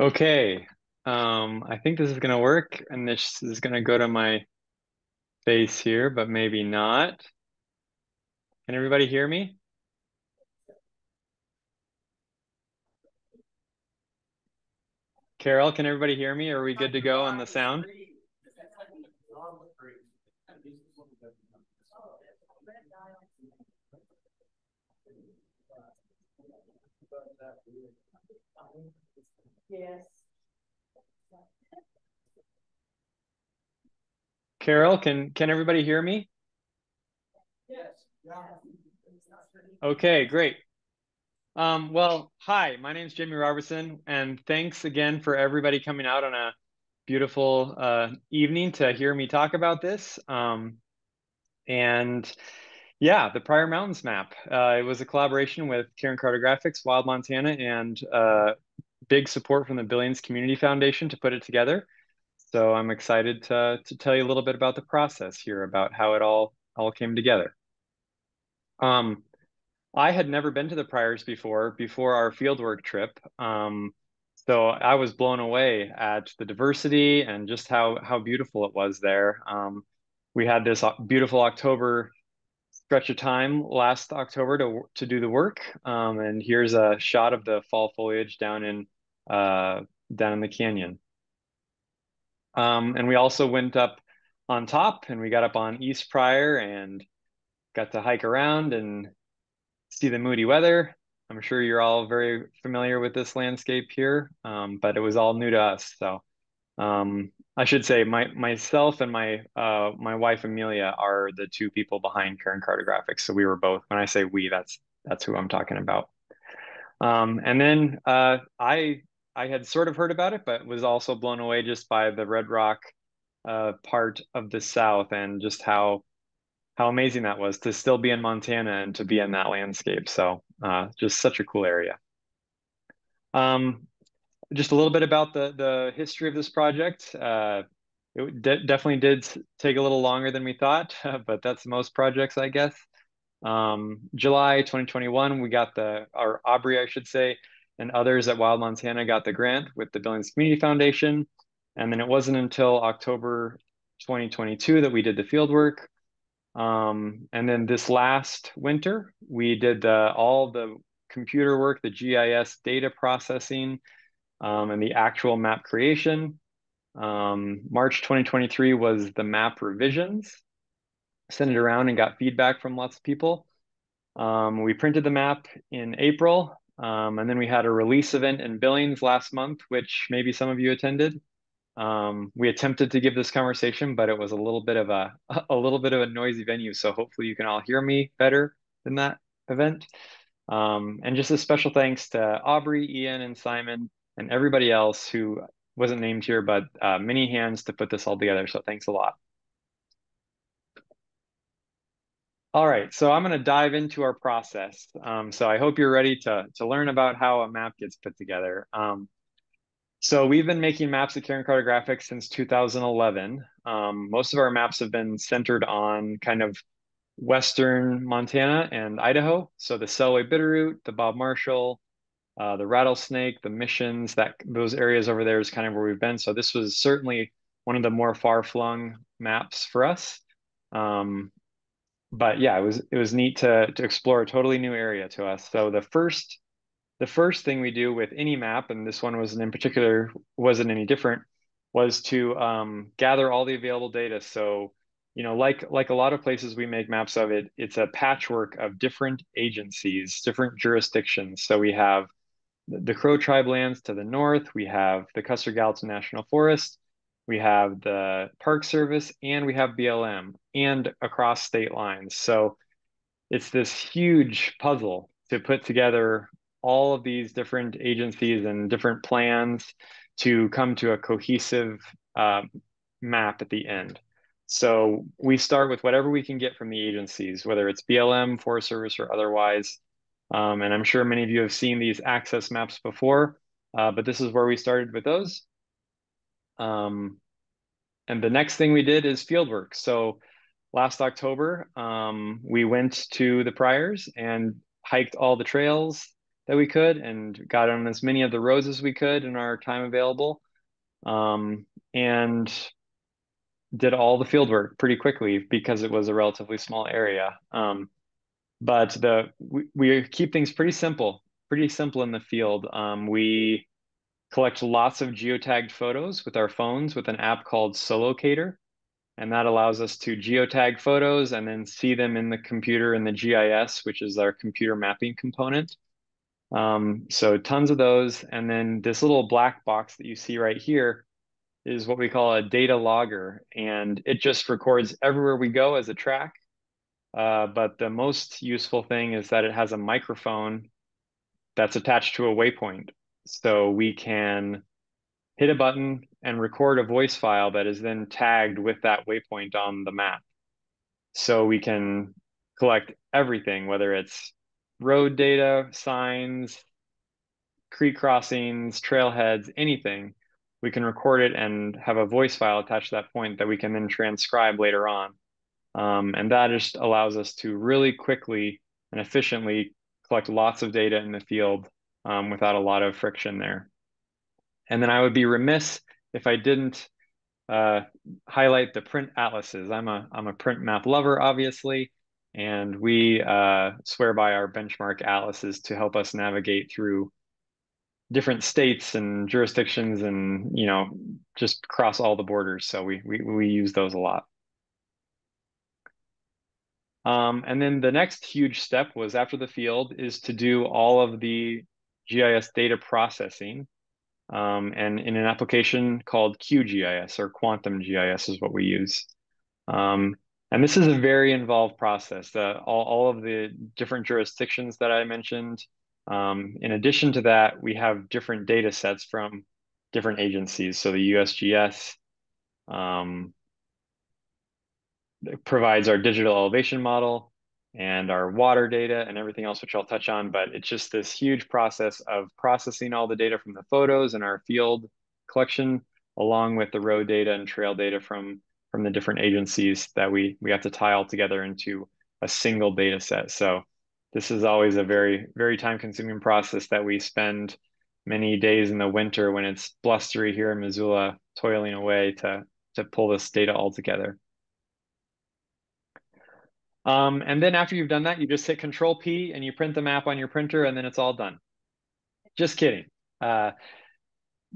Okay, um, I think this is gonna work, and this is gonna go to my face here, but maybe not. Can everybody hear me? Carol, can everybody hear me? Are we good to go on the sound? Yes. Carol, can can everybody hear me? Yes. Okay, great. Um, well, hi, my name is Jamie Robertson, and thanks again for everybody coming out on a beautiful uh, evening to hear me talk about this. Um, and yeah, the Pryor Mountains map. Uh, it was a collaboration with Cairn Cartographics, Wild Montana, and uh, big support from the Billings Community Foundation to put it together. So I'm excited to, to tell you a little bit about the process here, about how it all all came together. Um, I had never been to the Pryors before, before our fieldwork trip. Um, so I was blown away at the diversity and just how how beautiful it was there. Um, we had this beautiful October stretch of time last October to to do the work, um, and here's a shot of the fall foliage down in uh, down in the canyon. Um, and we also went up on top, and we got up on East Pryor and got to hike around and see the moody weather. I'm sure you're all very familiar with this landscape here, um, but it was all new to us. So um, I should say my myself and my uh, my wife Amelia are the two people behind Cairn Cartographics. So we were both. When I say we, that's that's who I'm talking about. Um, and then uh, I I had sort of heard about it, but was also blown away just by the Red Rock uh, part of the South and just how how amazing that was to still be in Montana and to be in that landscape. So uh, just such a cool area. Um, just a little bit about the the history of this project. Uh, it de definitely did take a little longer than we thought, but that's most projects, I guess. Um, July 2021, we got the, our Aubrey, I should say, and others at Wild Montana got the grant with the Billings Community Foundation. And then it wasn't until October 2022 that we did the field work. Um, and then this last winter, we did uh, all the computer work, the GIS data processing, um, and the actual map creation. Um, March 2023 was the map revisions. Sent it around and got feedback from lots of people. Um, we printed the map in April, um, and then we had a release event in Billings last month, which maybe some of you attended. Um, we attempted to give this conversation, but it was a little bit of a a little bit of a noisy venue. So hopefully you can all hear me better than that event. Um, and just a special thanks to Aubrey, Ian, and Simon, and everybody else who wasn't named here, but uh, many hands to put this all together. So thanks a lot. All right, so I'm going to dive into our process. Um, so I hope you're ready to, to learn about how a map gets put together. Um, so we've been making maps at Cairn Cartographics since 2011. Um, most of our maps have been centered on kind of Western Montana and Idaho. So the Selway Bitterroot, the Bob Marshall, uh, the Rattlesnake, the Missions, that those areas over there is kind of where we've been. So this was certainly one of the more far-flung maps for us. Um, but yeah, it was it was neat to to explore a totally new area to us. So the first the first thing we do with any map, and this one wasn't in particular, wasn't any different, was to um, gather all the available data. So, you know, like like a lot of places we make maps of it, it's a patchwork of different agencies, different jurisdictions. So we have the Crow tribe lands to the north, we have the Custer Gallatin National Forest, we have the Park Service, and we have BLM, and across state lines. So it's this huge puzzle to put together all of these different agencies and different plans to come to a cohesive uh, map at the end. So we start with whatever we can get from the agencies, whether it's BLM, Forest Service, or otherwise. Um, and I'm sure many of you have seen these access maps before, uh, but this is where we started with those. Um, and the next thing we did is fieldwork. So last October, um, we went to the Pryors and hiked all the trails, that we could and got on as many of the roads as we could in our time available. Um, and did all the field work pretty quickly because it was a relatively small area. Um, but the we, we keep things pretty simple, pretty simple in the field. Um, we collect lots of geotagged photos with our phones with an app called Solocator. And that allows us to geotag photos and then see them in the computer in the GIS, which is our computer mapping component. Um, so tons of those. And then this little black box that you see right here is what we call a data logger. And it just records everywhere we go as a track. Uh, but the most useful thing is that it has a microphone that's attached to a waypoint. So we can hit a button and record a voice file that is then tagged with that waypoint on the map. So we can collect everything, whether it's road data, signs, creek crossings, trailheads, anything. We can record it and have a voice file attached to that point that we can then transcribe later on. Um, and that just allows us to really quickly and efficiently collect lots of data in the field um, without a lot of friction there. And then I would be remiss if I didn't uh, highlight the print atlases. I'm a I'm a print map lover, obviously, and we uh, swear by our benchmark atlases to help us navigate through different states and jurisdictions, and you know just cross all the borders. So we we we use those a lot. Um, and then the next huge step was after the field is to do all of the GIS data processing. Um, and in an application called QGIS or Quantum GIS is what we use. Um, and this is a very involved process. All, all of the different jurisdictions that I mentioned. Um, in addition to that, we have different data sets from different agencies. So the USGS, um, provides our digital elevation model and our water data and everything else, which I'll touch on. But it's just this huge process of processing all the data from the photos and our field collection, along with the road data and trail data from from the different agencies that we we have to tie all together into a single data set. So this is always a very very time consuming process that we spend many days in the winter when it's blustery here in Missoula, toiling away to to pull this data all together. Um, and then after you've done that, you just hit Control P and you print the map on your printer, and then it's all done. Just kidding. Uh,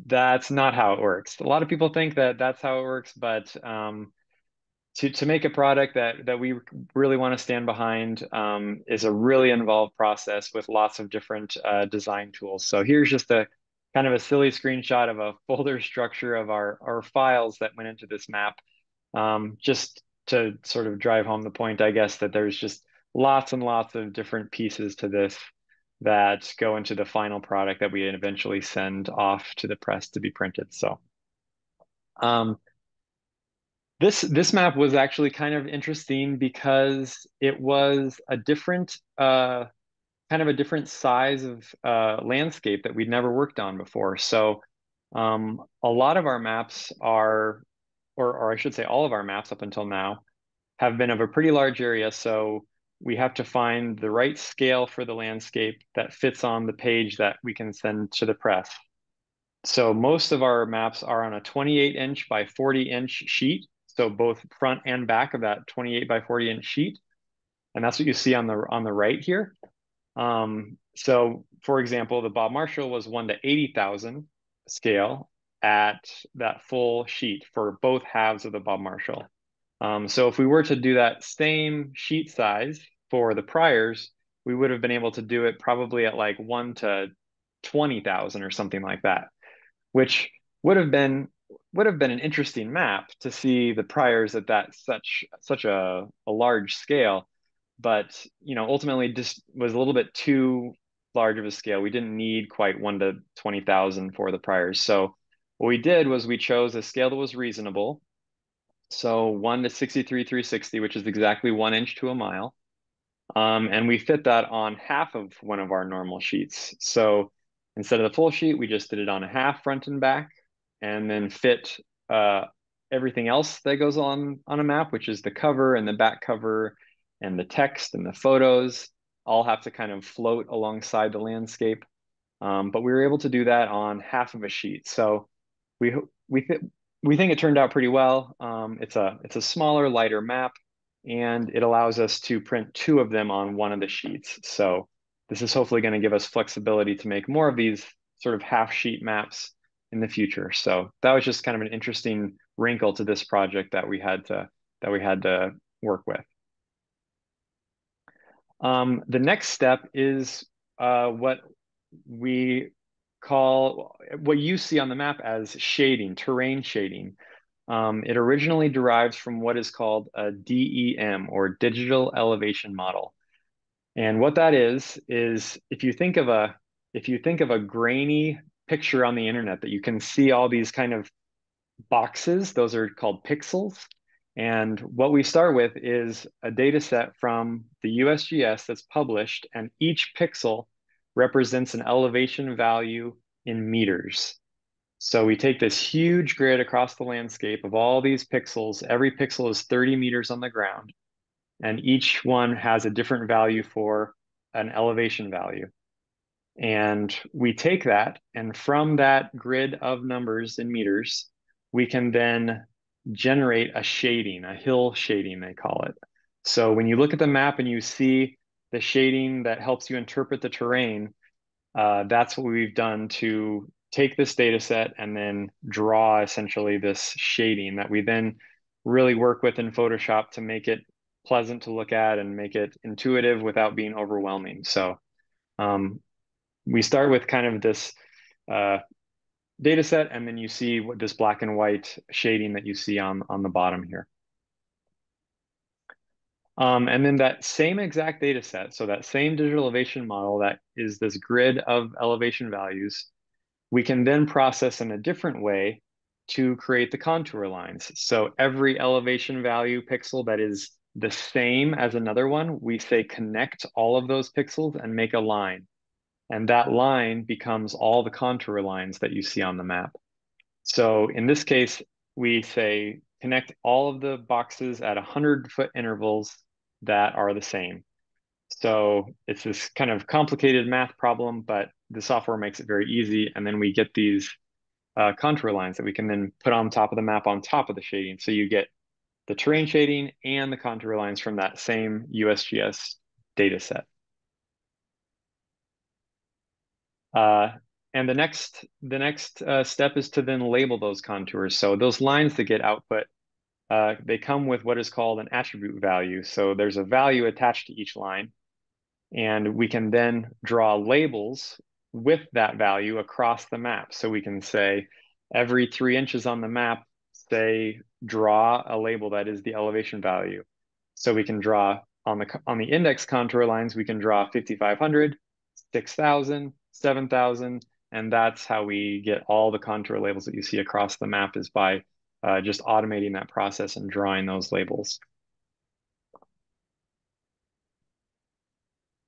that's not how it works. A lot of people think that that's how it works, but um, to to make a product that that we really want to stand behind um, is a really involved process with lots of different uh, design tools. So here's just a kind of a silly screenshot of a folder structure of our our files that went into this map. Um, just to sort of drive home the point, I guess, that there's just lots and lots of different pieces to this that go into the final product that we eventually send off to the press to be printed. So um, this this map was actually kind of interesting because it was a different uh, kind of a different size of uh, landscape that we'd never worked on before. So um, a lot of our maps are or, or I should say all of our maps up until now, have been of a pretty large area. So we have to find the right scale for the landscape that fits on the page that we can send to the press. So most of our maps are on a 28 inch by 40 inch sheet. So both front and back of that 28 by 40 inch sheet. And that's what you see on the on the right here. Um, so for example, the Bob Marshall was one to 80,000 scale at that full sheet for both halves of the Bob Marshall. Um, so if we were to do that same sheet size for the Pryors, we would have been able to do it probably at like one to 20,000 or something like that, which would have been would have been an interesting map to see the Pryors at that such such a, a large scale. But you know, ultimately just was a little bit too large of a scale. We didn't need quite one to 20,000 for the Pryors So what we did was we chose a scale that was reasonable. So 1 to 63, 360, which is exactly one inch to a mile. Um, and we fit that on half of one of our normal sheets. So instead of the full sheet, we just did it on a half front and back, and then fit uh, everything else that goes on on a map, which is the cover and the back cover and the text and the photos all have to kind of float alongside the landscape. Um, but we were able to do that on half of a sheet. So we we th we think it turned out pretty well. Um, it's a it's a smaller, lighter map, and it allows us to print two of them on one of the sheets. So this is hopefully going to give us flexibility to make more of these sort of half sheet maps in the future. So that was just kind of an interesting wrinkle to this project that we had to that we had to work with. Um, the next step is uh, what we call what you see on the map as shading, terrain shading. Um, it originally derives from what is called a DEM or digital elevation model. And what that is, is if you think of a if you think of a grainy picture on the internet that you can see all these kind of boxes, those are called pixels. And what we start with is a data set from the USGS that's published, and each pixel represents an elevation value in meters. So we take this huge grid across the landscape of all these pixels. Every pixel is 30 meters on the ground, and each one has a different value for an elevation value. And we take that, and from that grid of numbers in meters, we can then generate a shading, a hill shading, they call it. So when you look at the map and you see the shading that helps you interpret the terrain, uh, that's what we've done to take this data set and then draw essentially this shading that we then really work with in Photoshop to make it pleasant to look at and make it intuitive without being overwhelming. So um, we start with kind of this uh, data set, and then you see what this black and white shading that you see on, on the bottom here. Um, and then that same exact data set, so that same digital elevation model that is this grid of elevation values, we can then process in a different way to create the contour lines. So every elevation value pixel that is the same as another one, we say connect all of those pixels and make a line. And that line becomes all the contour lines that you see on the map. So in this case, we say connect all of the boxes at 100 foot intervals that are the same. So it's this kind of complicated math problem, but the software makes it very easy. And then we get these uh, contour lines that we can then put on top of the map on top of the shading. So you get the terrain shading and the contour lines from that same USGS data set. Uh, and the next the next uh, step is to then label those contours. So those lines that get output, uh, they come with what is called an attribute value. So there's a value attached to each line. And we can then draw labels with that value across the map. So we can say every three inches on the map, say draw a label that is the elevation value. So we can draw on the on the index contour lines, we can draw 5,500, 6,000, 7,000, and that's how we get all the contour labels that you see across the map is by uh, just automating that process and drawing those labels.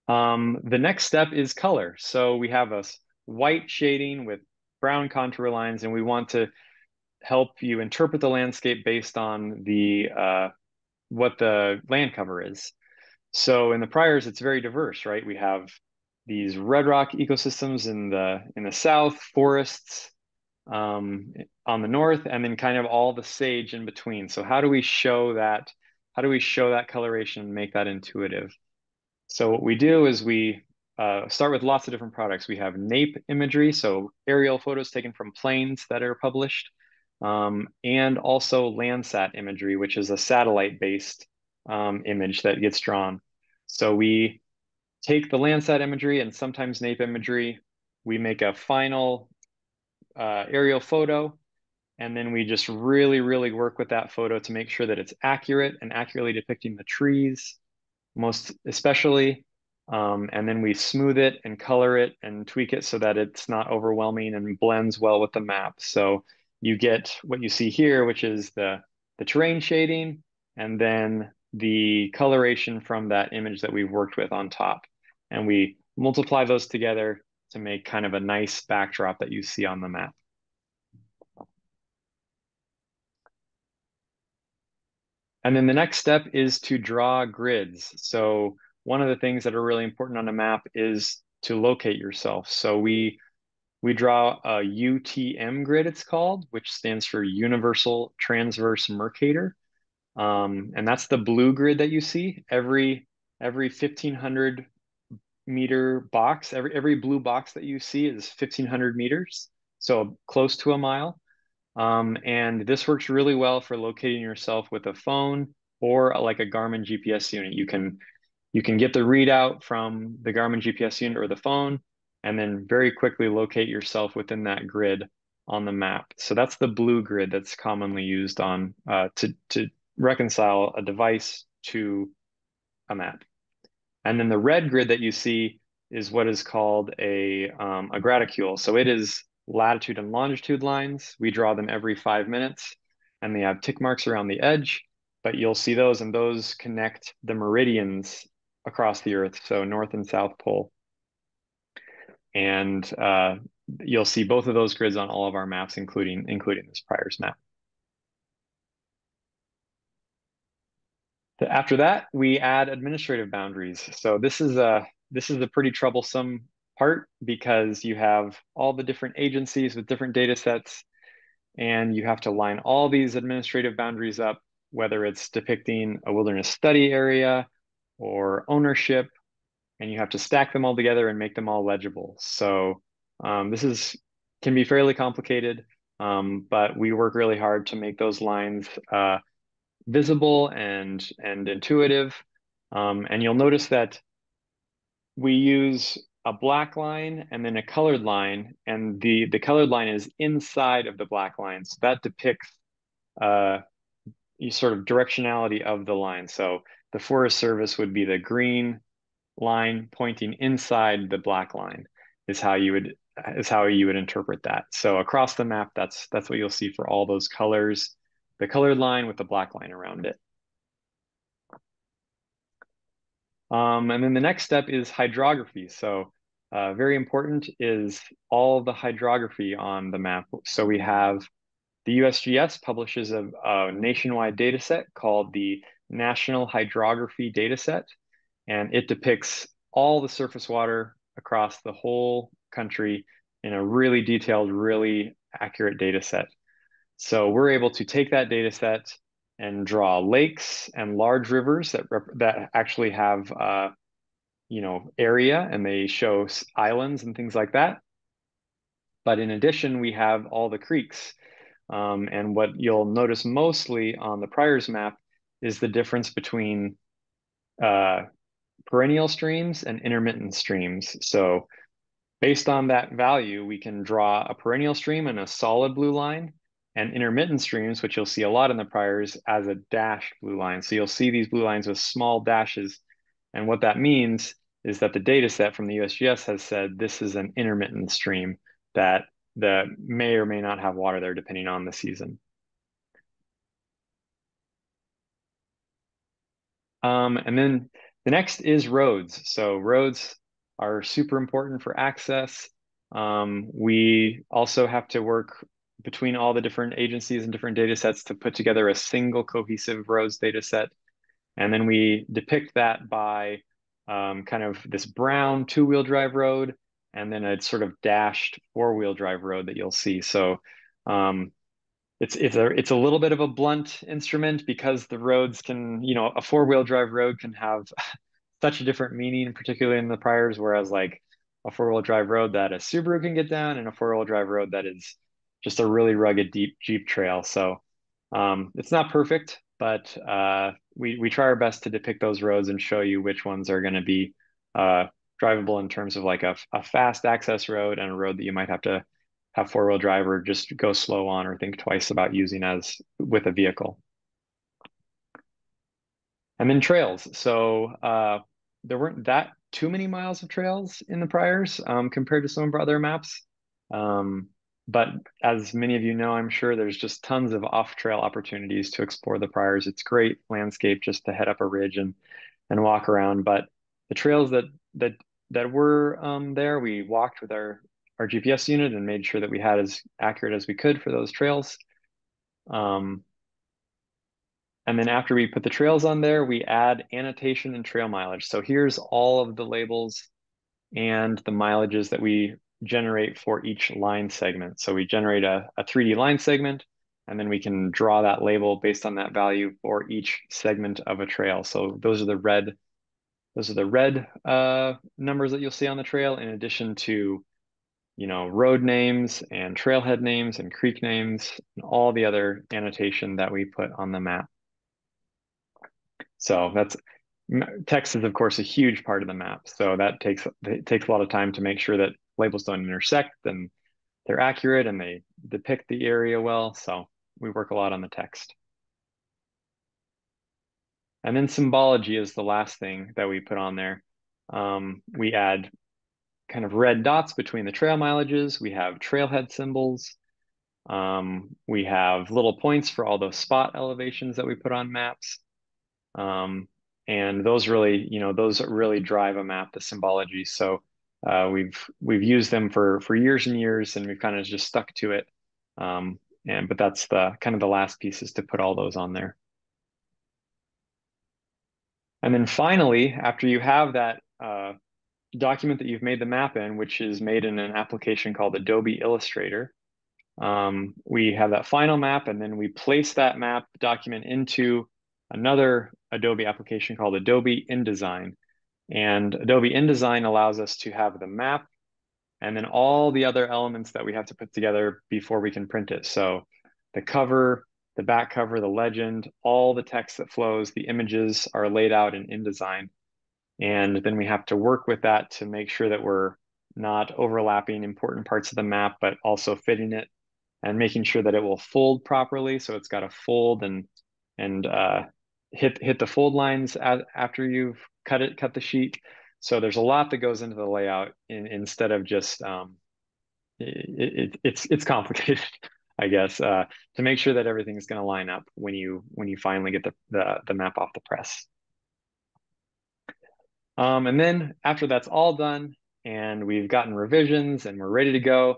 Um, the next step is color. So we have a white shading with brown contour lines, and we want to help you interpret the landscape based on the uh, what the land cover is. So in the Pryors, it's very diverse, right? We have these red rock ecosystems in the in the south, forests um, on the north, and then kind of all the sage in between. So how do we show that? How do we show that coloration and make that intuitive? So what we do is we uh, start with lots of different products. We have NAIP imagery, so aerial photos taken from planes that are published, um, and also Landsat imagery, which is a satellite-based um, image that gets drawn. So we take the Landsat imagery and sometimes NAIP imagery, we make a final uh, aerial photo, and then we just really, really work with that photo to make sure that it's accurate and accurately depicting the trees, most especially. Um, and then we smooth it and color it and tweak it so that it's not overwhelming and blends well with the map. So you get what you see here, which is the, the terrain shading, and then the coloration from that image that we've worked with on top. And we multiply those together to make kind of a nice backdrop that you see on the map. And then the next step is to draw grids. So one of the things that are really important on a map is to locate yourself. So we we draw a UTM grid, it's called, which stands for Universal Transverse Mercator. Um, and that's the blue grid that you see. Every every 1500 meter box, every every blue box that you see is 1500 meters, so close to a mile. Um, and this works really well for locating yourself with a phone or like a Garmin GPS unit. You can you can get the readout from the Garmin GPS unit or the phone, and then very quickly locate yourself within that grid on the map. So that's the blue grid that's commonly used on uh, to to reconcile a device to a map. And then the red grid that you see is what is called a um, a graticule. So it is latitude and longitude lines. We draw them every five minutes, and they have tick marks around the edge. But you'll see those, and those connect the meridians across the Earth, so North and South Pole. And uh, you'll see both of those grids on all of our maps, including including this Pryor's map. After that, we add administrative boundaries. So this is a this is a pretty troublesome part because you have all the different agencies with different data sets, and you have to line all these administrative boundaries up, whether it's depicting a wilderness study area or ownership, and you have to stack them all together and make them all legible. So um, this is can be fairly complicated, um, but we work really hard to make those lines uh, visible and and intuitive. Um, and you'll notice that we use a black line and then a colored line, and the the colored line is inside of the black line. So that depicts uh, sort of directionality of the line. So the Forest Service would be the green line pointing inside the black line is how you would is how you would interpret that. So across the map, that's that's what you'll see for all those colors, the colored line with the black line around it. Um, and then the next step is hydrography. So uh, very important is all the hydrography on the map. So we have the USGS publishes a, a nationwide data set called the National Hydrography Dataset, and it depicts all the surface water across the whole country in a really detailed, really accurate data set. So we're able to take that data set and draw lakes and large rivers that that actually have uh, you know area and they show islands and things like that. But in addition, we have all the creeks. Um, and what you'll notice mostly on the Pryors map is the difference between uh, perennial streams and intermittent streams. So based on that value, we can draw a perennial stream in a solid blue line and intermittent streams, which you'll see a lot in the Pryors, as a dashed blue line. So you'll see these blue lines with small dashes. And what that means is that the data set from the USGS has said this is an intermittent stream that that may or may not have water there depending on the season. Um, and then the next is roads. So roads are super important for access. Um, we also have to work between all the different agencies and different data sets to put together a single cohesive roads data set. And then we depict that by um, kind of this brown two-wheel drive road and then a sort of dashed four-wheel drive road that you'll see. So um, it's it's a it's a little bit of a blunt instrument because the roads can you know a four wheel drive road can have such a different meaning, particularly in the Pryors, Whereas like a four wheel drive road that a Subaru can get down, and a four wheel drive road that is just a really rugged deep Jeep trail. So um, it's not perfect, but uh, we we try our best to depict those roads and show you which ones are going to be uh, drivable in terms of like a, a fast access road and a road that you might have to have four wheel drive or just go slow on or think twice about using as with a vehicle. And then trails. So uh, there weren't that too many miles of trails in the Pryors um, compared to some of our other maps. Um, but as many of you know, I'm sure there's just tons of off-trail opportunities to explore the Pryors. It's great landscape just to head up a ridge and and walk around. But the trails that that that were um, there, we walked with our our GPS unit and made sure that we had as accurate as we could for those trails. Um, and then after we put the trails on there, we add annotation and trail mileage. So here's all of the labels and the mileages that we generate for each line segment. So we generate a, a 3D line segment, and then we can draw that label based on that value for each segment of a trail. So those are the red, those are the red uh, numbers that you'll see on the trail, in addition to, you know, road names and trailhead names and creek names and all the other annotation that we put on the map. So that's text is of course a huge part of the map. So that takes it takes a lot of time to make sure that labels don't intersect and they're accurate and they depict the area well. So we work a lot on the text. And then symbology is the last thing that we put on there. Um, we add kind of red dots between the trail mileages. We have trailhead symbols. Um, we have little points for all those spot elevations that we put on maps. Um, and those really, you know, those really drive a map, the symbology. So uh, we've we've used them for for years and years, and we've kind of just stuck to it. Um, and but that's the kind of the last piece is to put all those on there. And then finally, after you have that uh, document that you've made the map in, which is made in an application called Adobe Illustrator, um, we have that final map, and then we place that map document into another Adobe application called Adobe InDesign. And Adobe InDesign allows us to have the map and then all the other elements that we have to put together before we can print it. So the cover, the back cover, the legend, all the text that flows, the images are laid out in InDesign. And then we have to work with that to make sure that we're not overlapping important parts of the map, but also fitting it and making sure that it will fold properly. So it's got to fold and and uh, hit hit the fold lines after you've cut it, cut the sheet. So there's a lot that goes into the layout in, instead of just um, it, it, it's it's complicated, I guess, uh, to make sure that everything's going to line up when you when you finally get the the, the map off the press. Um, and then after that's all done and we've gotten revisions and we're ready to go,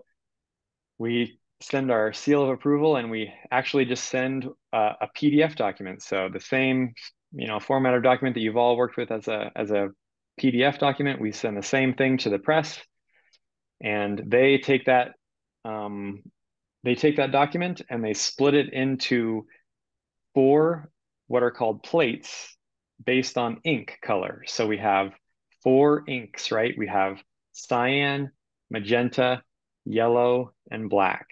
we send our seal of approval and we actually just send uh, a PDF document. So the same, you know, format of document that you've all worked with as a, as a PDF document, we send the same thing to the press and they take that, um, they take that document and they split it into four what are called plates based on ink color. So we have four inks, right? We have cyan, magenta, yellow, and black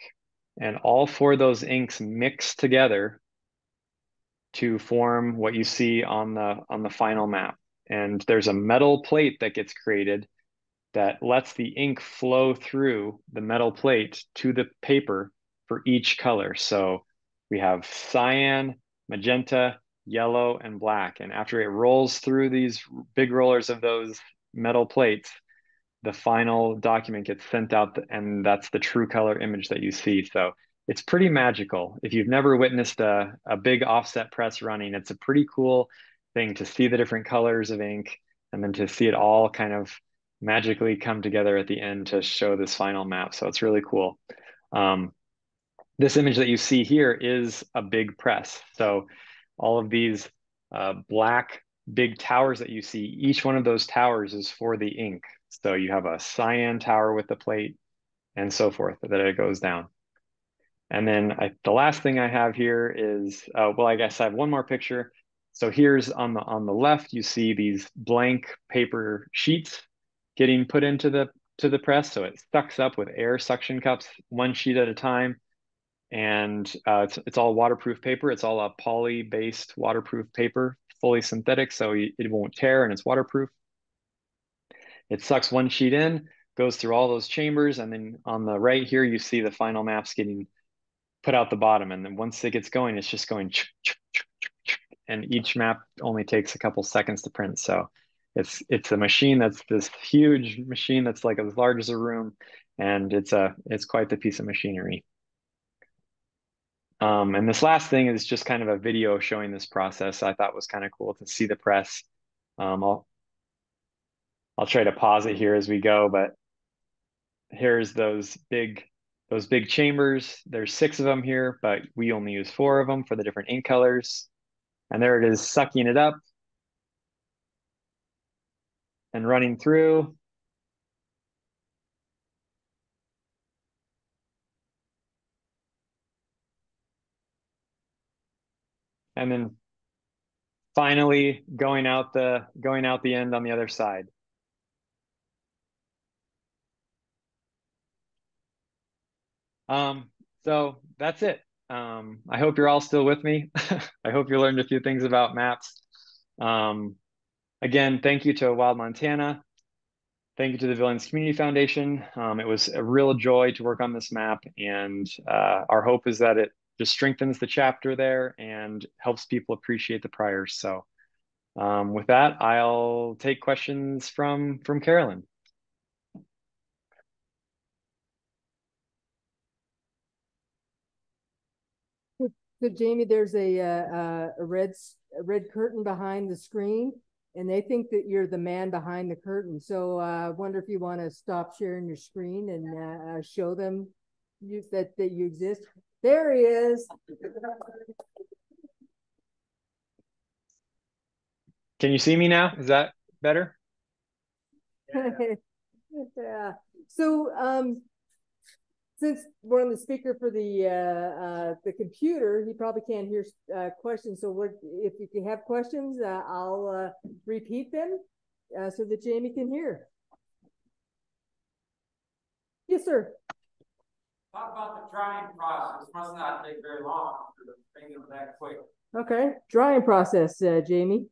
and all four of those inks mix together to form what you see on the on the final map. And there's a metal plate that gets created that lets the ink flow through the metal plate to the paper for each color. So we have cyan, magenta, yellow, and black. And after it rolls through these big rollers of those metal plates, the final document gets sent out and that's the true color image that you see. So it's pretty magical. If you've never witnessed a, a big offset press running, it's a pretty cool thing to see the different colors of ink and then to see it all kind of magically come together at the end to show this final map. So it's really cool. Um, this image that you see here is a big press. So all of these uh, black big towers that you see, each one of those towers is for the ink. So you have a cyan tower with the plate and so forth that it goes down. And then I, the last thing I have here is, uh, well, I guess I have one more picture. So here's on the on the left, you see these blank paper sheets getting put into the to the press. So it sucks up with air suction cups, one sheet at a time. And uh, it's, it's all waterproof paper. It's all a poly-based waterproof paper, fully synthetic, so it won't tear and it's waterproof. It sucks one sheet in, goes through all those chambers, and then on the right here, you see the final maps getting put out the bottom. And then once it gets going, it's just going, and each map only takes a couple seconds to print. So it's it's a machine that's this huge machine that's like as large as a room, and it's a it's quite the piece of machinery. Um, and this last thing is just kind of a video showing this process. I thought was kind of cool to see the press. Um, I'll I'll try to pause it here as we go, but here's those big those big chambers. There's six of them here, but we only use four of them for the different ink colors. And there it is sucking it up and running through. And then finally going out the going out the end on the other side. Um, so that's it. Um, I hope you're all still with me. I hope you learned a few things about maps. Um, again, thank you to Wild Montana. Thank you to the Billings Community Foundation. Um, it was a real joy to work on this map, and uh, our hope is that it just strengthens the chapter there and helps people appreciate the Pryors. So um, with that, I'll take questions from from Carolyn. So Jamie, there's a, uh, a red a red curtain behind the screen, and they think that you're the man behind the curtain. So uh, I wonder if you want to stop sharing your screen and uh, uh, show them you, that that you exist. There he is. Can you see me now? Is that better? yeah. So um, since we're on the speaker for the uh, uh, the computer, he probably can't hear uh, questions. So what, if you have questions, uh, I'll uh, repeat them uh, so that Jamie can hear. Yes, sir. Talk about the drying process. Must not take very long for the thing that quick. Okay, drying process, Jamie.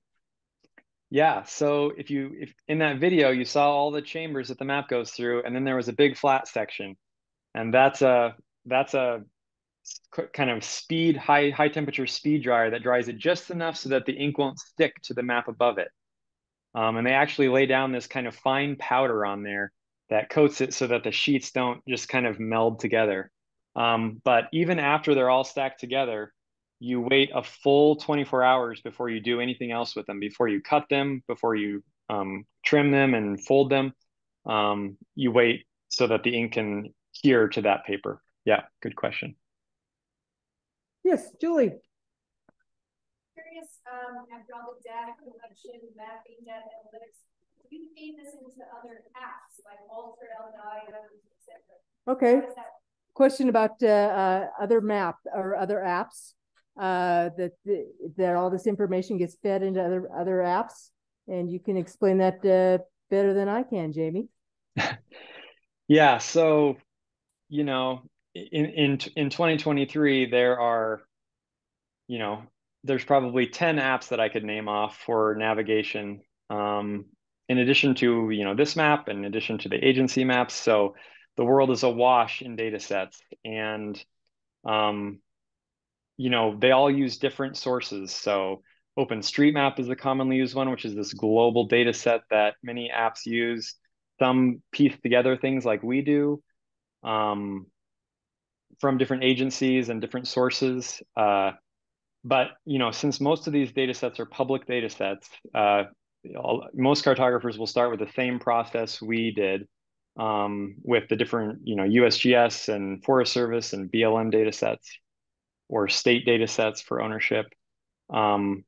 Yeah, so if you if in that video you saw all the chambers that the map goes through, and then there was a big flat section and that's a that's a kind of speed high high temperature speed dryer that dries it just enough so that the ink won't stick to the map above it. Um, and they actually lay down this kind of fine powder on there that coats it so that the sheets don't just kind of meld together. Um, but even after they're all stacked together you wait a full 24 hours before you do anything else with them before you cut them before you um, trim them and fold them. Um, you wait so that the ink can here to that paper? Yeah, good question. Yes, Julie. Curious, um, after all the data collection, mapping, data analytics, do you feed this into other apps like Ultra, LDI, etc.? Okay. Question about uh, uh, other map or other apps uh, that that all this information gets fed into other other apps, and you can explain that uh, better than I can, Jamie. yeah. So you know, in in in 2023 there are, you know, there's probably 10 apps that I could name off for navigation. Um, in addition to you know this map, in addition to the agency maps, so the world is awash in data sets, and um, you know they all use different sources. So OpenStreetMap is the commonly used one, which is this global data set that many apps use. Some piece together things like we do um, from different agencies and different sources. Uh, but you know, since most of these data sets are public data sets, uh, most cartographers will start with the same process we did um, with the different, you know, USGS and Forest Service and BLM data sets or state data sets for ownership. Um,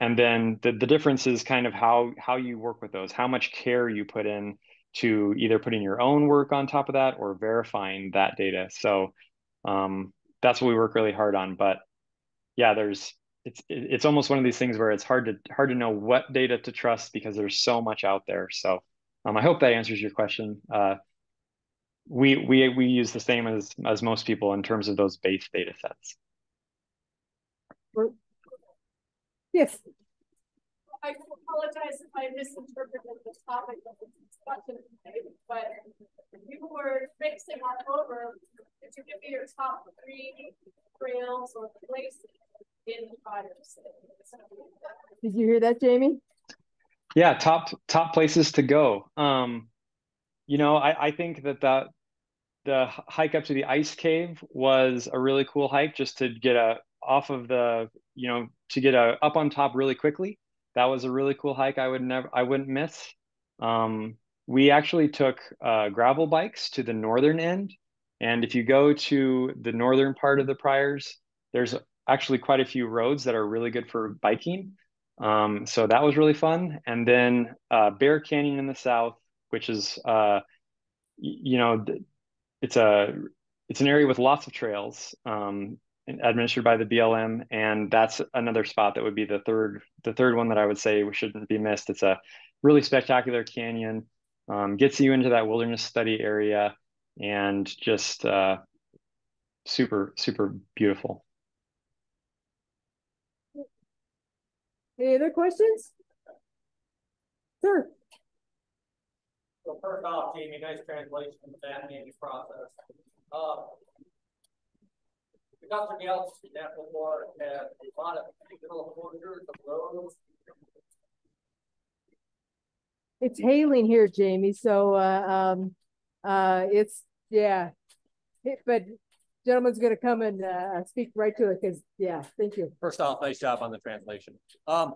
and then the, the difference is kind of how how you work with those, how much care you put in to either putting your own work on top of that or verifying that data. So um, that's what we work really hard on. But yeah, there's it's it's almost one of these things where it's hard to hard to know what data to trust because there's so much out there. So um, I hope that answers your question. Uh, we we we use the same as as most people in terms of those base data sets. Yes. I apologize if I misinterpreted the topic of the discussion today, but you were mixing up over. Did you give me your top three trails or places in the fires? Did you hear that, Jamie? Yeah, top top places to go. Um, you know, I, I think that that the hike up to the ice cave was a really cool hike just to get a off of the you know to get a up on top really quickly that was a really cool hike. I would never, I wouldn't miss. Um, we actually took uh, gravel bikes to the northern end, and if you go to the northern part of the Pryors, there's actually quite a few roads that are really good for biking. Um, so that was really fun. And then uh, Bear Canyon in the south, which is uh, you know it's a it's an area with lots of trails um, administered by the BLM, and that's another spot that would be the third the third one that I would say shouldn't be missed. It's a really spectacular canyon, um, gets you into that wilderness study area, and just uh, super super beautiful. Any other questions? Sure. So first off, Jamie, nice translation of that naming process. Uh, the Custer Gals National Park has a lot of little closures of roads. It's hailing here, Jamie, so, uh, um, uh, it's, yeah. It- But gentleman's gonna come and, uh, speak right to it, cause, yeah, thank you. First off, nice job on the translation. Um,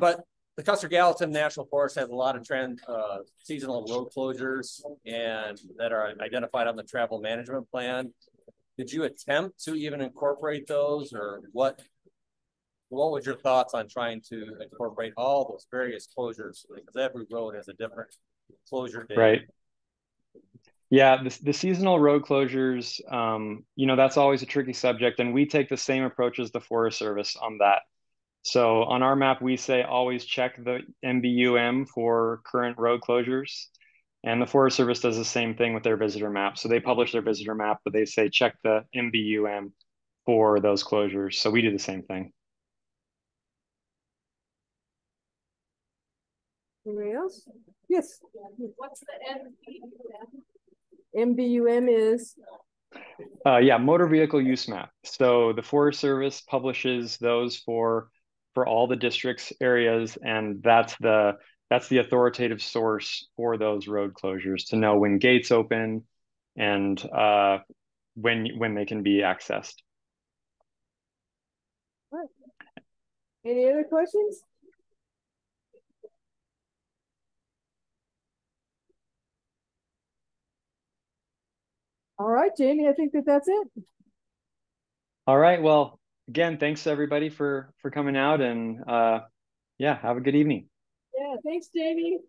but the Custer Gallatin National Forest has a lot of trend, uh, seasonal road closures and that are identified on the travel management plan. Did you attempt to even incorporate those or what? What was your thoughts on trying to incorporate all those various closures? Because every road has a different closure date. Right. Yeah, the, the seasonal road closures, um, you know, that's always a tricky subject, and we take the same approach as the Forest Service on that. So on our map, we say always check the MVUM for current road closures. And the Forest Service does the same thing with their visitor map. So they publish their visitor map, but they say check the MVUM for those closures. So we do the same thing. Anybody else? Yes. What's the MVUM? MVUM is, Uh, yeah, motor vehicle use map. So the Forest Service publishes those for for all the districts areas, and that's the that's the authoritative source for those road closures to know when gates open and uh, when when they can be accessed. any other questions? All right, Jamie, I think that that's it. All right. Well, again, thanks everybody for for coming out, and uh, yeah, have a good evening. Yeah, thanks, Jamie.